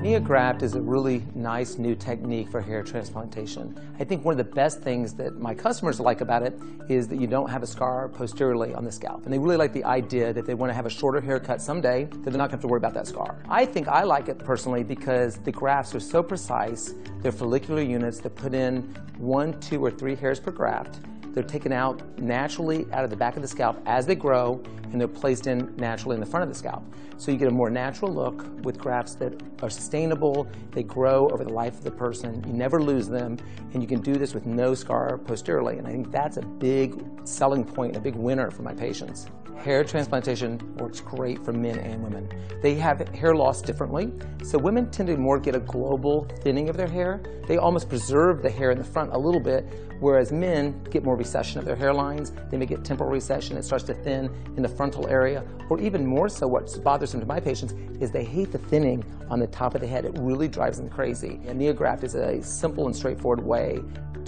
NeoGraft is a really nice new technique for hair transplantation. I think one of the best things that my customers like about it is that you don't have a scar posteriorly on the scalp. And they really like the idea that they want to have a shorter haircut someday, that they're not going to have to worry about that scar. I think I like it personally because the grafts are so precise. They're follicular units that put in one, two, or three hairs per graft. They're taken out naturally out of the back of the scalp as they grow, and they're placed in naturally in the front of the scalp. So you get a more natural look with grafts that are sustainable, they grow over the life of the person, you never lose them, and you can do this with no scar posteriorly. And I think that's a big selling point, a big winner for my patients. Hair transplantation works great for men and women. They have hair loss differently. So women tend to more get a global thinning of their hair. They almost preserve the hair in the front a little bit, whereas men get more recession of their hairlines. They may get temporal recession. It starts to thin in the frontal area. Or even more so, what's bothersome to my patients is they hate the thinning on the top of the head. It really drives them crazy. And NeoGraft is a simple and straightforward way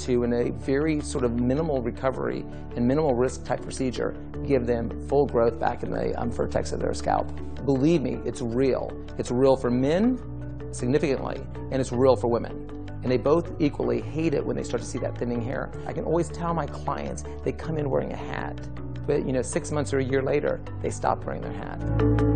to, in a very sort of minimal recovery and minimal risk type procedure, give them full growth back in the um, vertex of their scalp. Believe me, it's real. It's real for men significantly, and it's real for women. And they both equally hate it when they start to see that thinning hair. I can always tell my clients they come in wearing a hat, but you know, six months or a year later, they stop wearing their hat.